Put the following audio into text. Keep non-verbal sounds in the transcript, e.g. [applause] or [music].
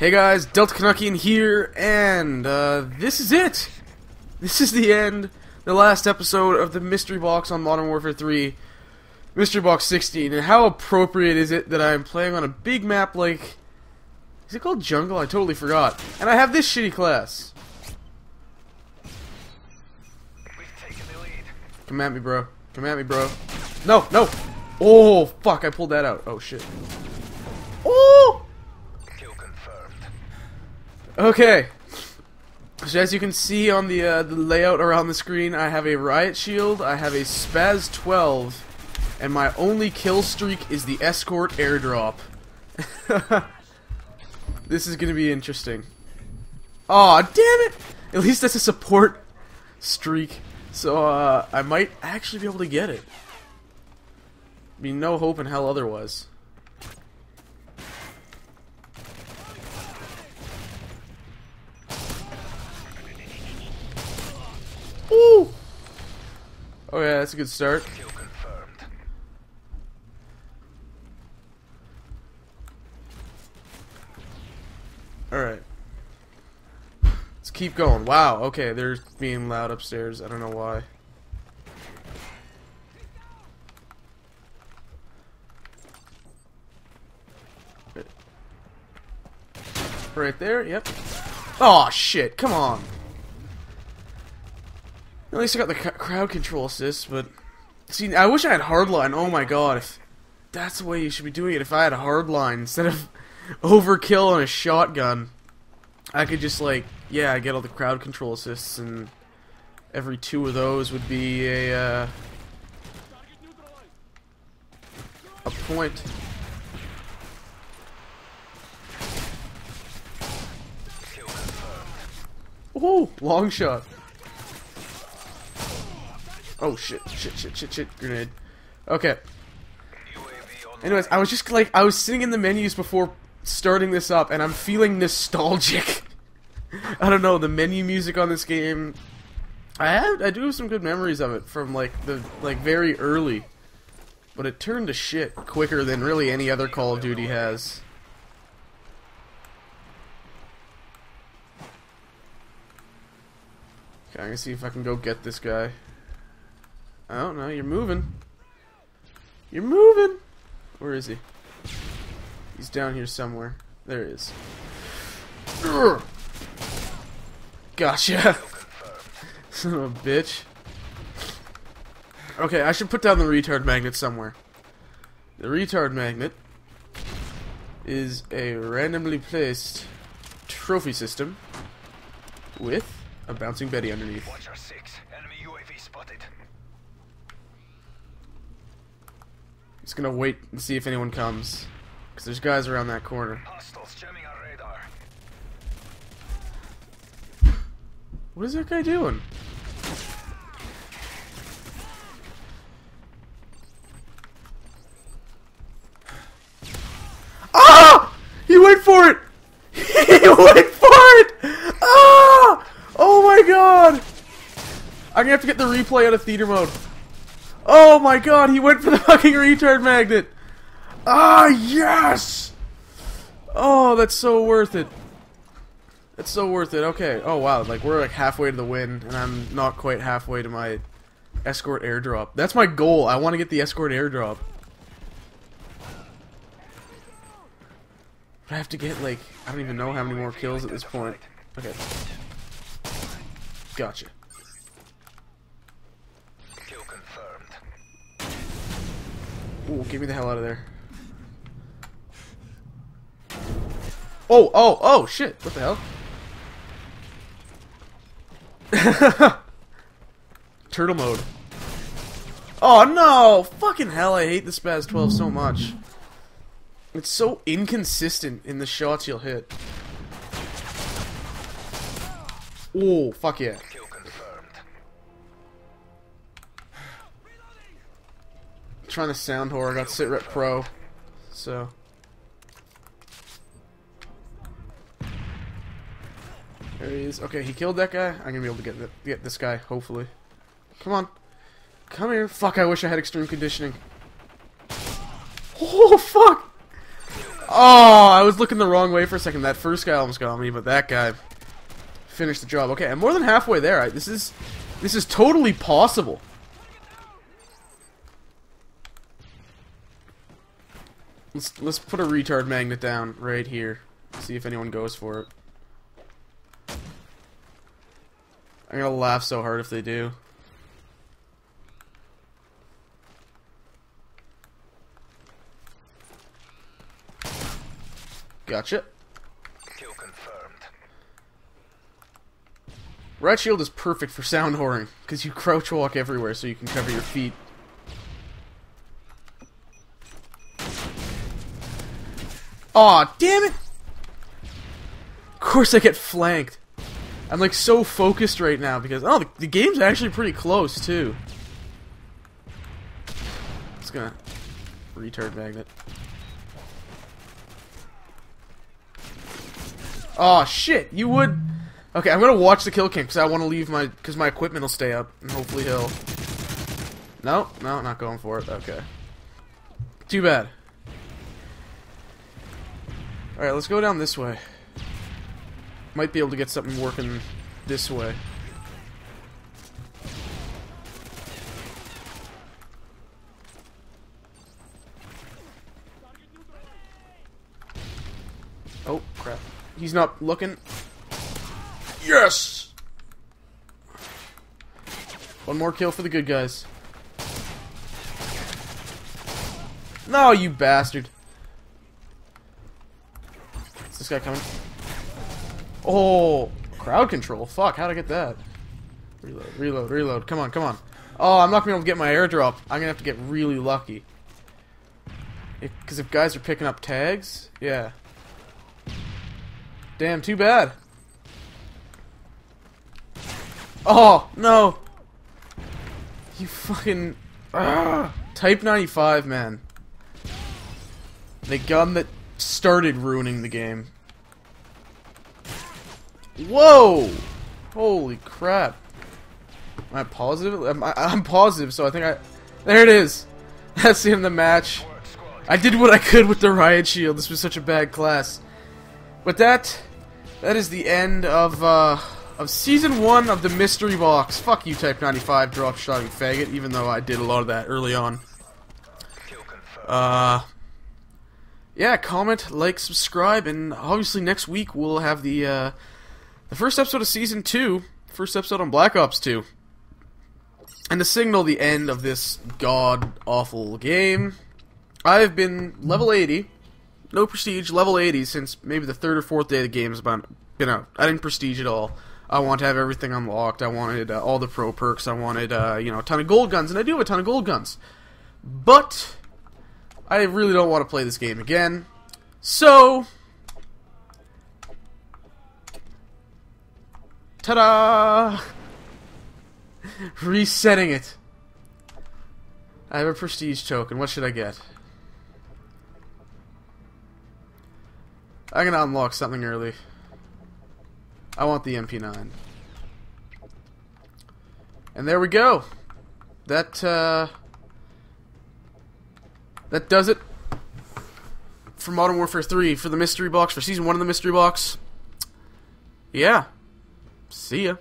Hey guys, Delta Canuckian here, and uh, this is it! This is the end, the last episode of the Mystery Box on Modern Warfare 3, Mystery Box 16, and how appropriate is it that I'm playing on a big map like... Is it called Jungle? I totally forgot. And I have this shitty class. Come at me, bro. Come at me, bro. No, no! Oh, fuck, I pulled that out. Oh, shit. Oh! Okay. So as you can see on the, uh, the layout around the screen, I have a Riot Shield, I have a Spaz 12, and my only kill streak is the Escort airdrop. [laughs] this is gonna be interesting. Aw, damn it! At least that's a support streak. So, uh, I might actually be able to get it. Be no hope in hell otherwise. Oh yeah, that's a good start. Alright. Let's keep going. Wow, okay, they're being loud upstairs. I don't know why. Right there, yep. Oh shit, come on. At least I got the crowd control assist, but... See, I wish I had hardline. Oh my god, if that's the way you should be doing it. If I had a hardline instead of [laughs] overkill on a shotgun, I could just, like, yeah, get all the crowd control assists, and every two of those would be a, uh, a point. Ooh, long shot. Oh shit, shit, shit, shit, shit, grenade. Okay. Anyways, I was just like, I was sitting in the menus before starting this up, and I'm feeling nostalgic. [laughs] I don't know, the menu music on this game, I have, I do have some good memories of it from like the, like very early. But it turned to shit quicker than really any other Call of Duty has. Okay, I'm gonna see if I can go get this guy. I don't know, you're moving. You're moving! Where is he? He's down here somewhere. There he is. Gotcha! [laughs] Son of a bitch. Okay, I should put down the retard magnet somewhere. The retard magnet is a randomly placed trophy system with a bouncing Betty underneath. Just gonna wait and see if anyone comes. Because there's guys around that corner. What is that guy doing? Ah! He went for it! [laughs] he went for it! Ah! Oh my god! I'm gonna have to get the replay out of theater mode. Oh my god, he went for the [laughs] fucking retard magnet! Ah, yes! Oh, that's so worth it. That's so worth it. Okay. Oh, wow. Like, we're like halfway to the win, and I'm not quite halfway to my escort airdrop. That's my goal. I want to get the escort airdrop. But I have to get, like, I don't even know how many more kills at this point. Okay. Gotcha. Get me the hell out of there. Oh, oh, oh, shit. What the hell? [laughs] Turtle mode. Oh, no! Fucking hell, I hate the Spaz 12 so much. It's so inconsistent in the shots you'll hit. Oh, fuck yeah. Trying to sound horror. I got Sitrep Pro, so. There he is. Okay, he killed that guy. I'm gonna be able to get the, get this guy, hopefully. Come on. Come here. Fuck, I wish I had extreme conditioning. Oh, fuck! Oh, I was looking the wrong way for a second. That first guy almost got me, but that guy finished the job. Okay, I'm more than halfway there. I, this is this is totally possible. Let's let's put a retard magnet down right here. See if anyone goes for it. I'm gonna laugh so hard if they do. Gotcha. Kill confirmed. Riot shield is perfect for sound whoring because you crouch walk everywhere so you can cover your feet. Aw, damn it! Of course I get flanked. I'm like so focused right now because oh the, the game's actually pretty close too. It's gonna retard magnet. Oh shit! You would. Okay, I'm gonna watch the kill cam because I want to leave my because my equipment will stay up and hopefully he'll. No, no, not going for it. Okay. Too bad. All right, let's go down this way. Might be able to get something working this way. Oh, crap. He's not looking. Yes! One more kill for the good guys. No, you bastard. Guy coming? Oh, crowd control. Fuck, how'd I get that? Reload, reload, reload. Come on, come on. Oh, I'm not going to be able to get my airdrop. I'm going to have to get really lucky. Because if, if guys are picking up tags, yeah. Damn, too bad. Oh, no. You fucking... Ugh. Type 95, man. The gun that started ruining the game. Whoa! Holy crap. Am I positive? I'm, I'm positive, so I think I... There it is! That's the end of the match. I did what I could with the riot shield. This was such a bad class. But that... That is the end of, uh... Of Season 1 of the Mystery Box. Fuck you, Type 95, drop shotting faggot, even though I did a lot of that early on. Uh... Yeah, comment, like, subscribe, and obviously next week we'll have the, uh... The first episode of Season 2, first episode on Black Ops 2. And to signal the end of this god-awful game, I've been level 80, no prestige, level 80 since maybe the third or fourth day of the game has been out. I didn't prestige at all. I want to have everything unlocked. I wanted uh, all the pro perks. I wanted, uh, you know, a ton of gold guns, and I do have a ton of gold guns. But I really don't want to play this game again. So Ta-da! Resetting it. I have a prestige token. What should I get? I'm gonna unlock something early. I want the MP9. And there we go. That, uh... That does it for Modern Warfare 3, for the Mystery Box, for Season 1 of the Mystery Box. Yeah. See ya.